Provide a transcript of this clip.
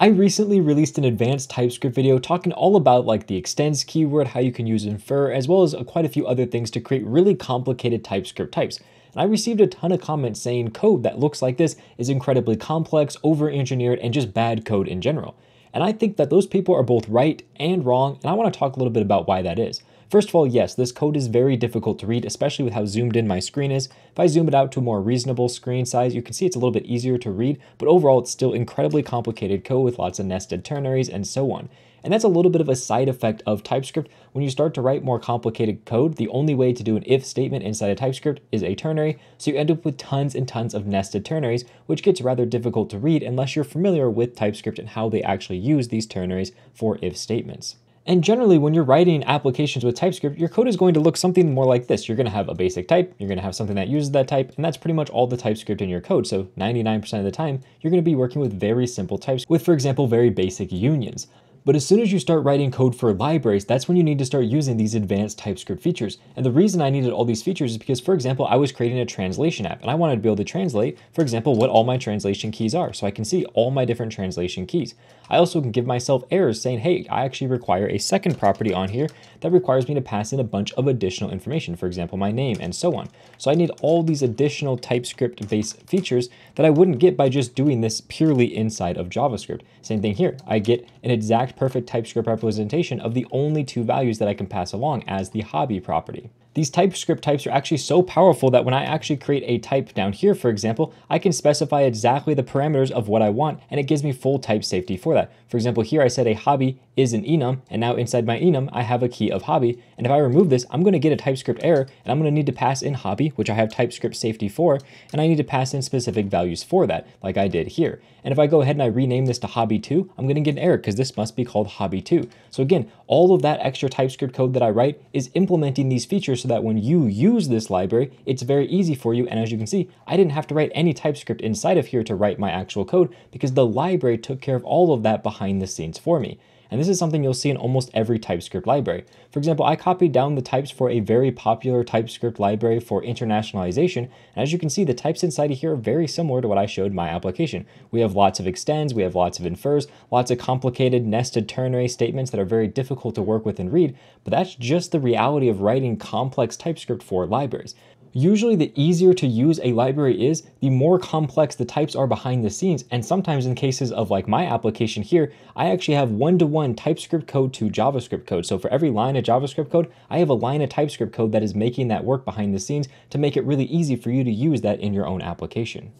I recently released an advanced TypeScript video talking all about like the extends keyword, how you can use infer, as well as uh, quite a few other things to create really complicated TypeScript types. And I received a ton of comments saying code that looks like this is incredibly complex, over-engineered, and just bad code in general. And I think that those people are both right and wrong, and I want to talk a little bit about why that is. First of all, yes, this code is very difficult to read, especially with how zoomed in my screen is. If I zoom it out to a more reasonable screen size, you can see it's a little bit easier to read, but overall it's still incredibly complicated code with lots of nested ternaries and so on. And that's a little bit of a side effect of TypeScript. When you start to write more complicated code, the only way to do an if statement inside of TypeScript is a ternary, so you end up with tons and tons of nested ternaries, which gets rather difficult to read unless you're familiar with TypeScript and how they actually use these ternaries for if statements. And generally, when you're writing applications with TypeScript, your code is going to look something more like this. You're going to have a basic type, you're going to have something that uses that type, and that's pretty much all the TypeScript in your code. So 99% of the time, you're going to be working with very simple types with, for example, very basic unions. But as soon as you start writing code for libraries, that's when you need to start using these advanced TypeScript features. And the reason I needed all these features is because, for example, I was creating a translation app and I wanted to be able to translate, for example, what all my translation keys are. So I can see all my different translation keys. I also can give myself errors saying, hey, I actually require a second property on here that requires me to pass in a bunch of additional information, for example, my name and so on. So I need all these additional TypeScript based features that I wouldn't get by just doing this purely inside of JavaScript. Same thing here. I get an exact perfect TypeScript representation of the only two values that I can pass along as the hobby property. These TypeScript types are actually so powerful that when I actually create a type down here, for example, I can specify exactly the parameters of what I want, and it gives me full type safety for that. For example, here I said a hobby is an enum, and now inside my enum, I have a key of hobby. And if I remove this, I'm gonna get a TypeScript error, and I'm gonna need to pass in hobby, which I have TypeScript safety for, and I need to pass in specific values for that, like I did here. And if I go ahead and I rename this to hobby2, I'm gonna get an error because this must be called hobby2. So again, all of that extra TypeScript code that I write is implementing these features that when you use this library, it's very easy for you. And as you can see, I didn't have to write any TypeScript inside of here to write my actual code because the library took care of all of that behind the scenes for me. And this is something you'll see in almost every TypeScript library. For example, I copied down the types for a very popular TypeScript library for internationalization. And as you can see, the types inside of here are very similar to what I showed my application. We have lots of extends, we have lots of infers, lots of complicated nested ternary statements that are very difficult to work with and read, but that's just the reality of writing complex TypeScript for libraries. Usually the easier to use a library is, the more complex the types are behind the scenes. And sometimes in cases of like my application here, I actually have one-to-one -one TypeScript code to JavaScript code. So for every line of JavaScript code, I have a line of TypeScript code that is making that work behind the scenes to make it really easy for you to use that in your own application.